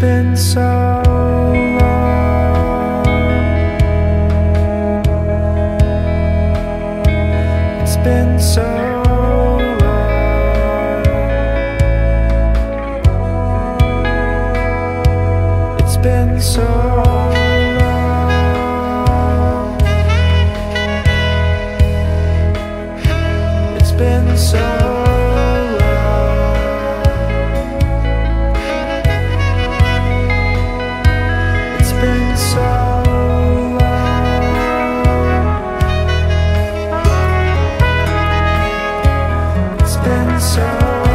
been so long. It's been so long. It's been so long. It's been so and so